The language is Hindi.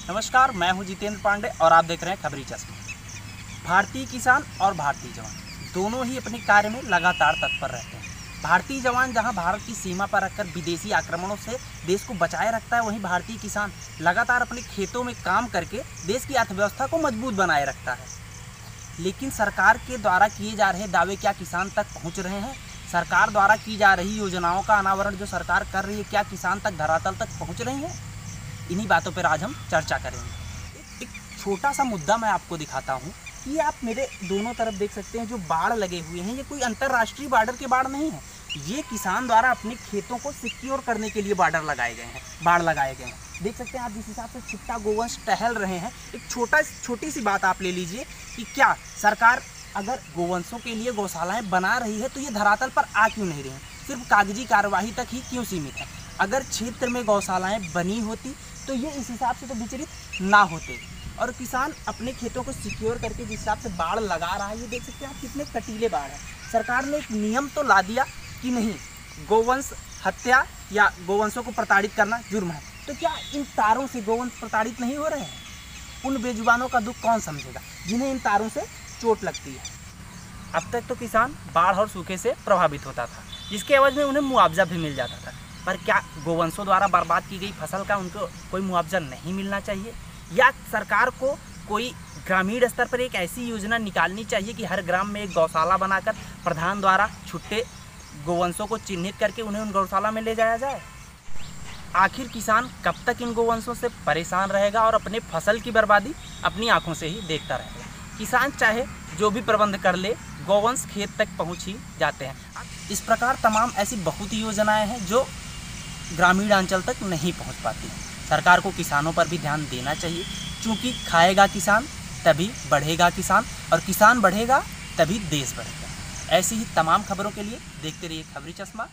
नमस्कार, मैं हूँ जितेंद्र पांडे और आप देख रहे हैं खबरी चश्मा भारतीय किसान और भारतीय जवान दोनों ही अपने कार्य में लगातार तत्पर रहते हैं। भारतीय जवान जहाँ भारत की सीमा पर रखकर विदेशी आक्रमणों से देश को बचाए रखता है, वहीं भारतीय किसान लगातार अपने खेतों में काम करके देश की अर्थव्यवस्था को मज़बूत बनाए रखता है। लेकिन सरकार के द्वारा किए जा रहे दावे क्या किसान तक पहुँच रहे हैं? सरकार द्वारा की जा रही योजनाओं का अनावरण जो सरकार कर रही है, क्या किसान तक धरातल तक पहुँच रही है? इन्हीं बातों पर आज हम चर्चा करेंगे। एक छोटा सा मुद्दा मैं आपको दिखाता हूँ कि आप मेरे दोनों तरफ़ देख सकते हैं, जो बाढ़ लगे हुए हैं, ये कोई अंतर्राष्ट्रीय बॉर्डर के बाढ़ नहीं है। ये किसान द्वारा अपने खेतों को सिक्योर करने के लिए बॉर्डर लगाए गए हैं, बाढ़ लगाए गए हैं। देख सकते हैं आप जिस हिसाब से छिट्टा गोवंश टहल रहे हैं, एक छोटा, छोटी सी बात आप ले लीजिए कि क्या सरकार अगर गोवंशों के लिए गौशालाएँ बना रही है तो ये धरातल पर आ क्यों नहीं रही सिर्फ़ कागज़ी कार्यवाही तक ही क्यों सीमित है? अगर क्षेत्र में गौशालाएँ बनी होती तो ये इस हिसाब से तो विचलित ना होते। और किसान अपने खेतों को सिक्योर करके जिस हिसाब से बाढ़ लगा रहा है, ये देख सकते हैं आप कितने कटीले बाढ़ है। सरकार ने एक नियम तो ला दिया कि नहीं, गोवंश हत्या या गोवंशों को प्रताड़ित करना जुर्म है। तो क्या इन तारों से गोवंश प्रताड़ित नहीं हो रहे हैं? उन बेजुबानों का दुख कौन समझेगा, जिन्हें इन तारों से चोट लगती है? अब तक तो किसान बाढ़ और सूखे से प्रभावित होता था, जिसके एवज में उन्हें मुआवजा भी मिल जाता था। पर क्या गोवंशों द्वारा बर्बाद की गई फ़सल का उनको कोई मुआवजा नहीं मिलना चाहिए? या सरकार को कोई ग्रामीण स्तर पर एक ऐसी योजना निकालनी चाहिए कि हर ग्राम में एक गौशाला बनाकर प्रधान द्वारा छुट्टे गोवंशों को चिन्हित करके उन्हें उन गौशाला में ले जाया जाए? आखिर किसान कब तक इन गोवंशों से परेशान रहेगा और अपने फ़सल की बर्बादी अपनी आँखों से ही देखता रहेगा? किसान चाहे जो भी प्रबंध कर ले, गोवंश खेत तक पहुँच ही जाते हैं। इस प्रकार तमाम ऐसी बहुत योजनाएँ हैं जो ग्रामीण अंचल तक नहीं पहुँच पाती। सरकार को किसानों पर भी ध्यान देना चाहिए। क्योंकि खाएगा किसान, तभी बढ़ेगा किसान, और किसान बढ़ेगा, तभी देश बढ़ेगा। ऐसी ही तमाम खबरों के लिए देखते रहिए खबरी चश्मा।